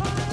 Fire!